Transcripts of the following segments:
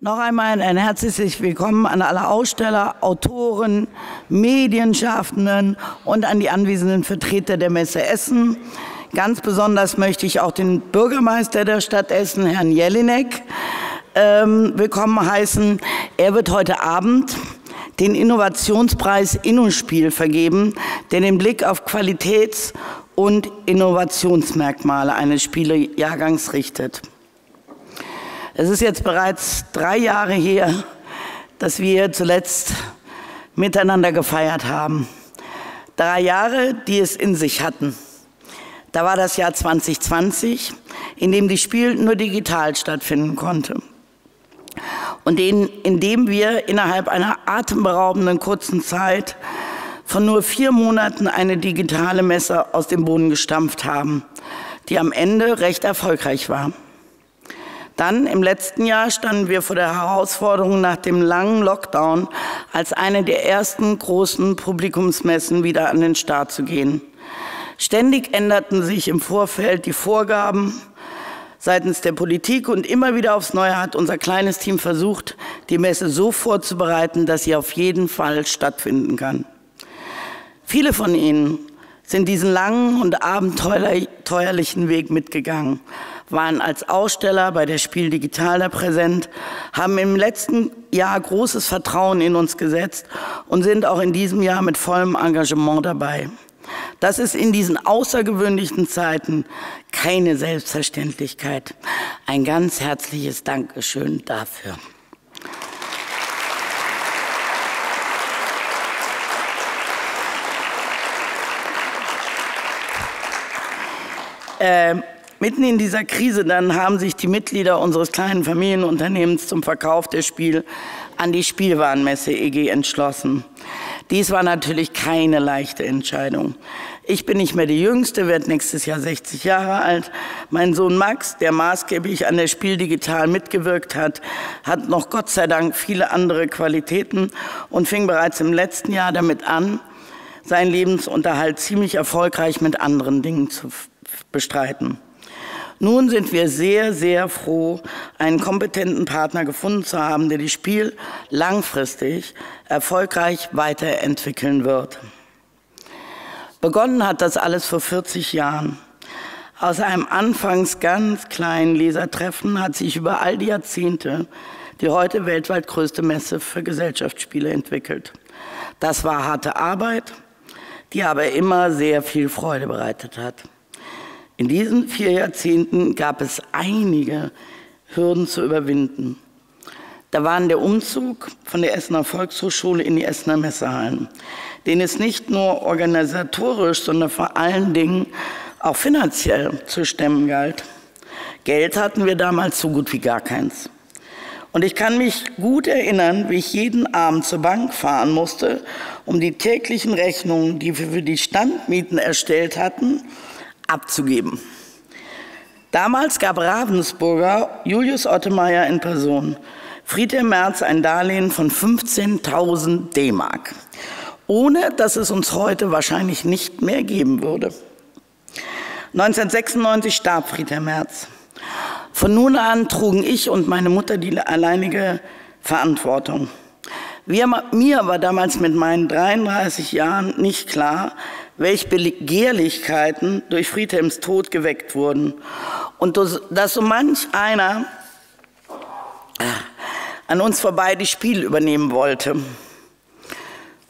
Noch einmal ein herzliches Willkommen an alle Aussteller, Autoren, Medienschaffenden und an die anwesenden Vertreter der Messe Essen. Ganz besonders möchte ich auch den Bürgermeister der Stadt Essen, Herrn Jelinek, ähm, willkommen heißen. Er wird heute Abend den Innovationspreis Innospiel vergeben, der den Blick auf Qualitäts- und Innovationsmerkmale eines Spielejahrgangs richtet. Es ist jetzt bereits drei Jahre her, dass wir zuletzt miteinander gefeiert haben. Drei Jahre, die es in sich hatten. Da war das Jahr 2020, in dem die Spiel nur digital stattfinden konnte. Und in, in dem wir innerhalb einer atemberaubenden kurzen Zeit von nur vier Monaten eine digitale Messe aus dem Boden gestampft haben, die am Ende recht erfolgreich war. Dann im letzten Jahr standen wir vor der Herausforderung, nach dem langen Lockdown als eine der ersten großen Publikumsmessen wieder an den Start zu gehen. Ständig änderten sich im Vorfeld die Vorgaben seitens der Politik und immer wieder aufs Neue hat unser kleines Team versucht, die Messe so vorzubereiten, dass sie auf jeden Fall stattfinden kann. Viele von Ihnen sind diesen langen und abenteuerlichen Weg mitgegangen waren als Aussteller bei der Spiel Digital präsent, haben im letzten Jahr großes Vertrauen in uns gesetzt und sind auch in diesem Jahr mit vollem Engagement dabei. Das ist in diesen außergewöhnlichen Zeiten keine Selbstverständlichkeit. Ein ganz herzliches Dankeschön dafür. Äh, Mitten in dieser Krise dann haben sich die Mitglieder unseres kleinen Familienunternehmens zum Verkauf der Spiel an die Spielwarenmesse EG entschlossen. Dies war natürlich keine leichte Entscheidung. Ich bin nicht mehr die Jüngste, werde nächstes Jahr 60 Jahre alt. Mein Sohn Max, der maßgeblich an der Spiel Digital mitgewirkt hat, hat noch Gott sei Dank viele andere Qualitäten und fing bereits im letzten Jahr damit an, seinen Lebensunterhalt ziemlich erfolgreich mit anderen Dingen zu bestreiten. Nun sind wir sehr, sehr froh, einen kompetenten Partner gefunden zu haben, der das Spiel langfristig erfolgreich weiterentwickeln wird. Begonnen hat das alles vor 40 Jahren. Aus einem anfangs ganz kleinen Lesertreffen hat sich über all die Jahrzehnte die heute weltweit größte Messe für Gesellschaftsspiele entwickelt. Das war harte Arbeit, die aber immer sehr viel Freude bereitet hat. In diesen vier Jahrzehnten gab es einige Hürden zu überwinden. Da waren der Umzug von der Essener Volkshochschule in die Essener Messehallen, den es nicht nur organisatorisch, sondern vor allen Dingen auch finanziell zu stemmen galt. Geld hatten wir damals so gut wie gar keins. Und ich kann mich gut erinnern, wie ich jeden Abend zur Bank fahren musste, um die täglichen Rechnungen, die wir für die Standmieten erstellt hatten, abzugeben. Damals gab Ravensburger Julius Ottemeyer in Person Friedhelm Merz ein Darlehen von 15.000 D-Mark, ohne dass es uns heute wahrscheinlich nicht mehr geben würde. 1996 starb Friedhelm Merz. Von nun an trugen ich und meine Mutter die alleinige Verantwortung. Wir, mir war damals mit meinen 33 Jahren nicht klar, welche Begehrlichkeiten durch Friedhelms Tod geweckt wurden und dass so manch einer äh, an uns vorbei die Spiel übernehmen wollte.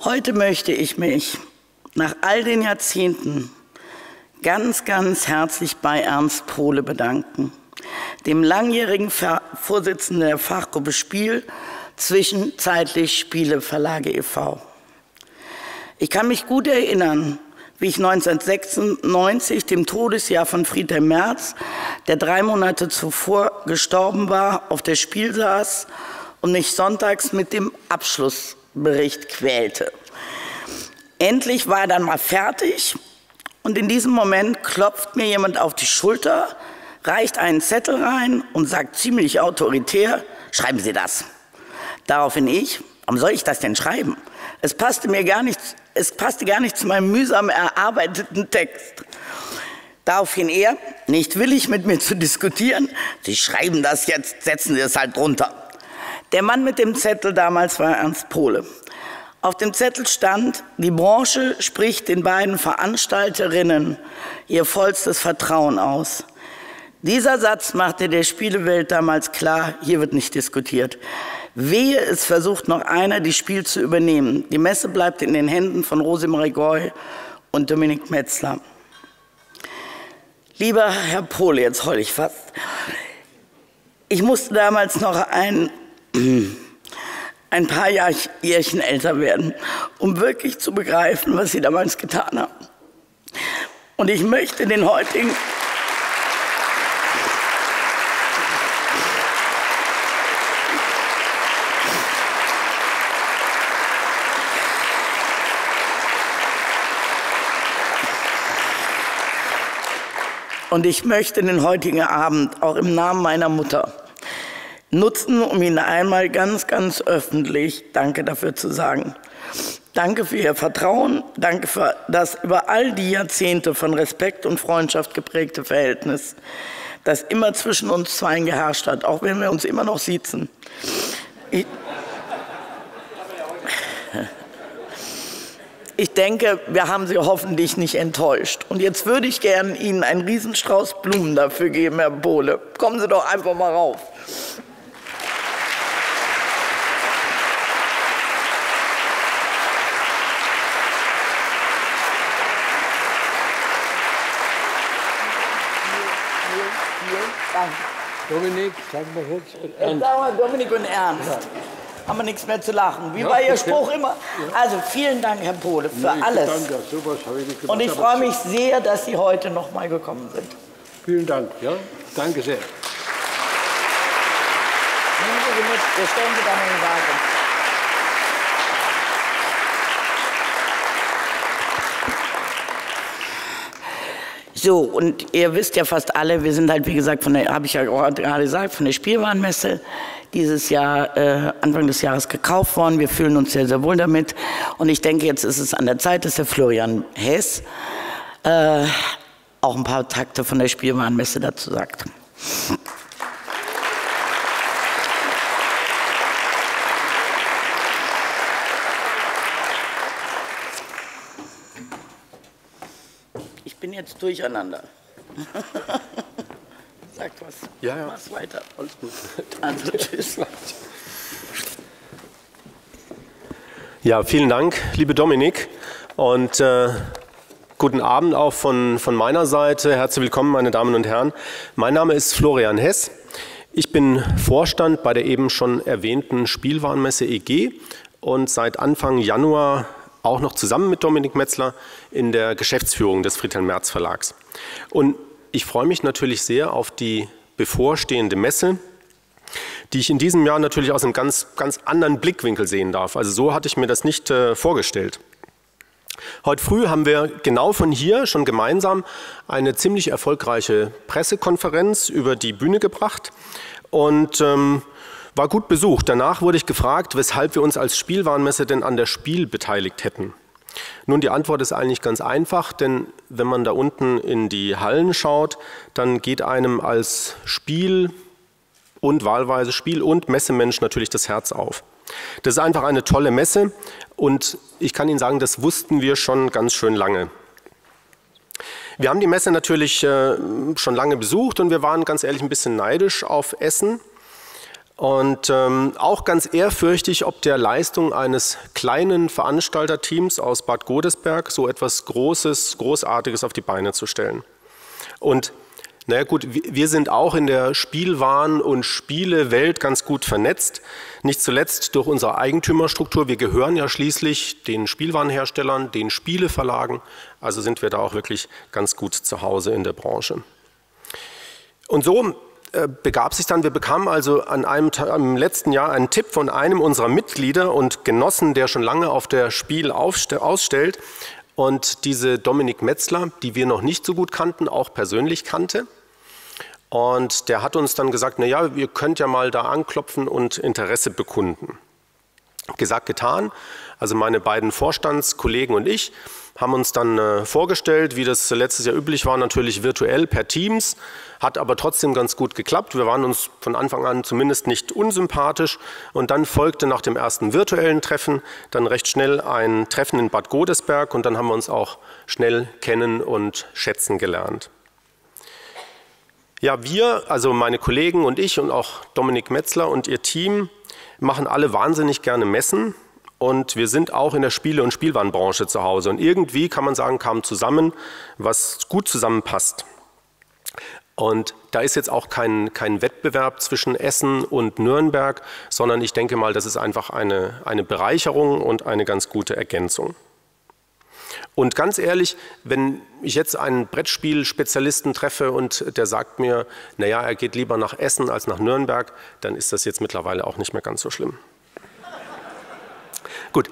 Heute möchte ich mich nach all den Jahrzehnten ganz, ganz herzlich bei Ernst Pohle bedanken, dem langjährigen Vorsitzenden der Fachgruppe Spiel, zwischenzeitlich Spiele Verlage e.V. Ich kann mich gut erinnern, wie ich 1996, dem Todesjahr von Friedhelm Merz, der drei Monate zuvor gestorben war, auf der Spiel saß und mich sonntags mit dem Abschlussbericht quälte. Endlich war er dann mal fertig und in diesem Moment klopft mir jemand auf die Schulter, reicht einen Zettel rein und sagt ziemlich autoritär, schreiben Sie das. Daraufhin ich, warum soll ich das denn schreiben? Es passte mir gar nicht, es passte gar nicht zu meinem mühsam erarbeiteten Text. Daraufhin er, nicht willig mit mir zu diskutieren, Sie schreiben das jetzt, setzen Sie es halt drunter. Der Mann mit dem Zettel damals war Ernst Pohle. Auf dem Zettel stand, die Branche spricht den beiden Veranstalterinnen ihr vollstes Vertrauen aus. Dieser Satz machte der Spielewelt damals klar, hier wird nicht diskutiert. Wehe, es versucht noch einer, die Spiel zu übernehmen. Die Messe bleibt in den Händen von Rosemarie Goy und Dominik Metzler. Lieber Herr Pohle, jetzt heul ich fast. Ich musste damals noch ein ein paar Jährchen älter werden, um wirklich zu begreifen, was sie damals getan haben. Und ich möchte den heutigen Und ich möchte den heutigen Abend auch im Namen meiner Mutter nutzen, um Ihnen einmal ganz, ganz öffentlich Danke dafür zu sagen. Danke für Ihr Vertrauen, danke für das über all die Jahrzehnte von Respekt und Freundschaft geprägte Verhältnis, das immer zwischen uns zweien geherrscht hat, auch wenn wir uns immer noch siezen. Ich, ich denke, wir haben Sie hoffentlich nicht enttäuscht. Und jetzt würde ich gerne Ihnen einen Riesenstrauß Blumen dafür geben, Herr Bohle. Kommen Sie doch einfach mal rauf. Dominik, sag mal jetzt. Und Ernst. Sag mal Dominik und Ernst. Ja. Haben wir nichts mehr zu lachen. Wie ja, war Ihr Spruch immer? Also vielen Dank, Herr Pohle, für nee, alles. Danke, sowas habe ich nicht gemacht, und ich freue mich sehr, dass Sie heute noch mal gekommen sind. Vielen Dank. Ja, danke sehr. Nehmen Sie mit, wir stellen Sie dann in den Wagen. So, und ihr wisst ja fast alle, wir sind halt, wie gesagt, von der, habe ich ja gerade gesagt, von der Spielwarenmesse dieses Jahr, äh, Anfang des Jahres gekauft worden. Wir fühlen uns sehr, sehr wohl damit. Und ich denke, jetzt ist es an der Zeit, dass der Florian Hess äh, auch ein paar Takte von der Spielwarenmesse dazu sagt. jetzt durcheinander. Was. Ja, ja. Mach's weiter. Alles gut. Also tschüss. Ja, vielen Dank, liebe Dominik. Und äh, guten Abend auch von, von meiner Seite. Herzlich willkommen, meine Damen und Herren. Mein Name ist Florian Hess. Ich bin Vorstand bei der eben schon erwähnten Spielwarenmesse EG und seit Anfang Januar auch noch zusammen mit Dominik Metzler in der Geschäftsführung des Friedhelm Merz Verlags. Und ich freue mich natürlich sehr auf die bevorstehende Messe, die ich in diesem Jahr natürlich aus einem ganz, ganz anderen Blickwinkel sehen darf. Also so hatte ich mir das nicht äh, vorgestellt. Heute früh haben wir genau von hier schon gemeinsam eine ziemlich erfolgreiche Pressekonferenz über die Bühne gebracht. Und ähm, war gut besucht. Danach wurde ich gefragt, weshalb wir uns als Spielwarenmesse denn an der Spiel beteiligt hätten. Nun, die Antwort ist eigentlich ganz einfach, denn wenn man da unten in die Hallen schaut, dann geht einem als Spiel und wahlweise Spiel- und Messemensch natürlich das Herz auf. Das ist einfach eine tolle Messe und ich kann Ihnen sagen, das wussten wir schon ganz schön lange. Wir haben die Messe natürlich äh, schon lange besucht und wir waren ganz ehrlich ein bisschen neidisch auf Essen. Und ähm, auch ganz ehrfürchtig, ob der Leistung eines kleinen Veranstalterteams aus Bad Godesberg so etwas Großes, Großartiges auf die Beine zu stellen. Und naja gut, wir sind auch in der Spielwaren- und Spielewelt ganz gut vernetzt. Nicht zuletzt durch unsere Eigentümerstruktur. Wir gehören ja schließlich den Spielwarenherstellern, den Spieleverlagen. Also sind wir da auch wirklich ganz gut zu Hause in der Branche. Und so begab sich dann, wir bekamen also an einem im letzten Jahr einen Tipp von einem unserer Mitglieder und Genossen, der schon lange auf der Spiel ausstellt und diese Dominik Metzler, die wir noch nicht so gut kannten, auch persönlich kannte. Und der hat uns dann gesagt, na ja, ihr könnt ja mal da anklopfen und Interesse bekunden. Gesagt, getan. Also meine beiden Vorstandskollegen und ich haben uns dann äh, vorgestellt, wie das letztes Jahr üblich war, natürlich virtuell per Teams, hat aber trotzdem ganz gut geklappt. Wir waren uns von Anfang an zumindest nicht unsympathisch und dann folgte nach dem ersten virtuellen Treffen dann recht schnell ein Treffen in Bad Godesberg und dann haben wir uns auch schnell kennen und schätzen gelernt. Ja, wir, also meine Kollegen und ich und auch Dominik Metzler und ihr Team machen alle wahnsinnig gerne Messen und wir sind auch in der Spiele- und Spielwarenbranche zu Hause. Und irgendwie kann man sagen, kam zusammen, was gut zusammenpasst. Und da ist jetzt auch kein, kein Wettbewerb zwischen Essen und Nürnberg, sondern ich denke mal, das ist einfach eine, eine Bereicherung und eine ganz gute Ergänzung. Und ganz ehrlich, wenn ich jetzt einen Brettspielspezialisten treffe und der sagt mir, naja, er geht lieber nach Essen als nach Nürnberg, dann ist das jetzt mittlerweile auch nicht mehr ganz so schlimm. Gut,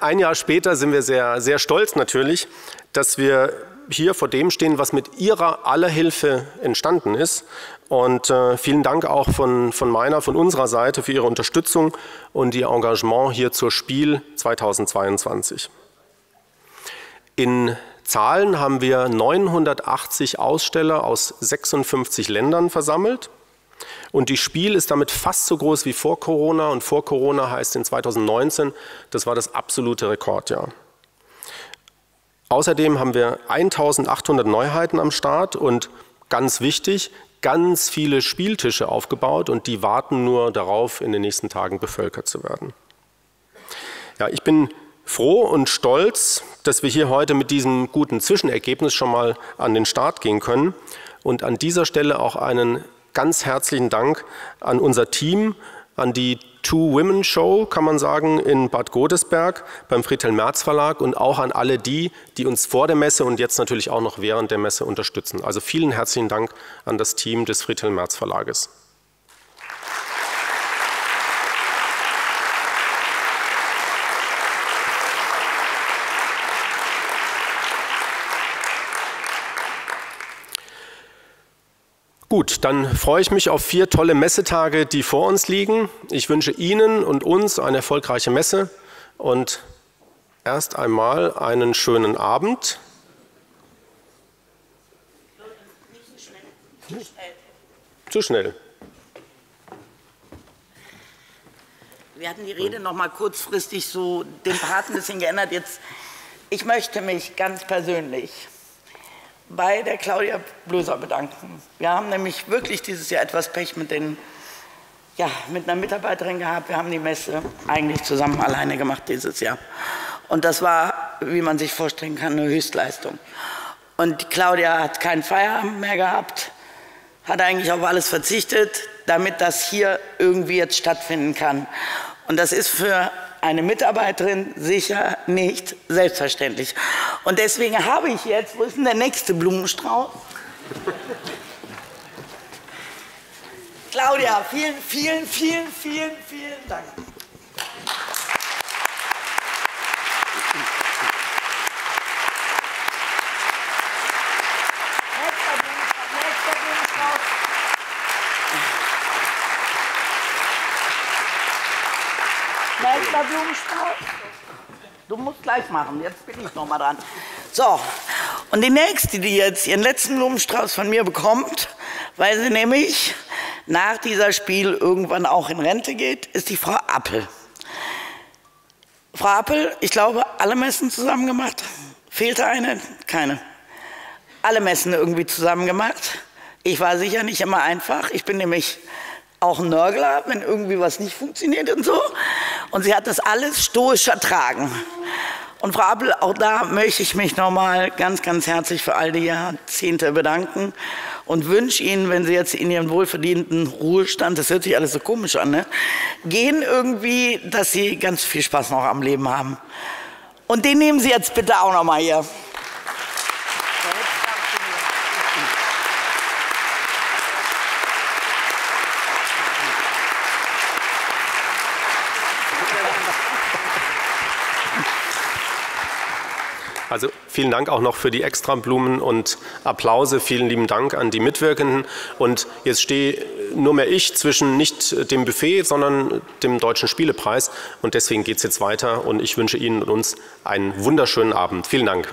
ein Jahr später sind wir sehr, sehr stolz natürlich, dass wir hier vor dem stehen, was mit Ihrer aller Hilfe entstanden ist. Und äh, vielen Dank auch von, von meiner, von unserer Seite für Ihre Unterstützung und Ihr Engagement hier zur Spiel 2022. In Zahlen haben wir 980 Aussteller aus 56 Ländern versammelt. Und die Spiel ist damit fast so groß wie vor Corona. Und vor Corona heißt in 2019, das war das absolute Rekordjahr. Außerdem haben wir 1800 Neuheiten am Start und ganz wichtig, ganz viele Spieltische aufgebaut und die warten nur darauf, in den nächsten Tagen bevölkert zu werden. Ja, ich bin froh und stolz, dass wir hier heute mit diesem guten Zwischenergebnis schon mal an den Start gehen können und an dieser Stelle auch einen ganz herzlichen Dank an unser Team, an die Two Women Show, kann man sagen, in Bad Godesberg beim Friedhelm Merz Verlag und auch an alle die, die uns vor der Messe und jetzt natürlich auch noch während der Messe unterstützen. Also vielen herzlichen Dank an das Team des Friedhelm Merz Verlages. Gut, dann freue ich mich auf vier tolle Messetage, die vor uns liegen. Ich wünsche Ihnen und uns eine erfolgreiche Messe und erst einmal einen schönen Abend. Zu schnell. Wir hatten die Rede noch mal kurzfristig so den Part ein bisschen geändert. Jetzt, ich möchte mich ganz persönlich bei der Claudia Blöser bedanken. Wir haben nämlich wirklich dieses Jahr etwas Pech mit, den, ja, mit einer Mitarbeiterin gehabt. Wir haben die Messe eigentlich zusammen alleine gemacht dieses Jahr. Und das war, wie man sich vorstellen kann, eine Höchstleistung. Und Claudia hat keinen Feierabend mehr gehabt, hat eigentlich auf alles verzichtet, damit das hier irgendwie jetzt stattfinden kann. Und das ist für eine Mitarbeiterin sicher nicht selbstverständlich. Und deswegen habe ich jetzt, wo ist denn der nächste Blumenstrauß? Claudia, vielen, vielen, vielen, vielen, vielen Dank. Nächster Blumenstrauß. Du musst gleich machen, jetzt bin ich noch mal dran. So, und die nächste, die jetzt ihren letzten Blumenstrauß von mir bekommt, weil sie nämlich nach dieser Spiel irgendwann auch in Rente geht, ist die Frau Appel. Frau Appel, ich glaube, alle Messen zusammen gemacht. Fehlte eine? Keine. Alle Messen irgendwie zusammen gemacht. Ich war sicher nicht immer einfach. Ich bin nämlich auch ein Nörgler, wenn irgendwie was nicht funktioniert und so. Und sie hat das alles stoisch ertragen. Und Frau Appel, auch da möchte ich mich nochmal ganz, ganz herzlich für all die Jahrzehnte bedanken und wünsche Ihnen, wenn Sie jetzt in Ihren wohlverdienten Ruhestand, das hört sich alles so komisch an, ne, gehen irgendwie, dass Sie ganz viel Spaß noch am Leben haben. Und den nehmen Sie jetzt bitte auch nochmal hier. Also vielen Dank auch noch für die Extrablumen und Applause. Vielen lieben Dank an die Mitwirkenden. Und jetzt stehe nur mehr ich zwischen nicht dem Buffet, sondern dem Deutschen Spielepreis. Und deswegen geht es jetzt weiter und ich wünsche Ihnen und uns einen wunderschönen Abend. Vielen Dank.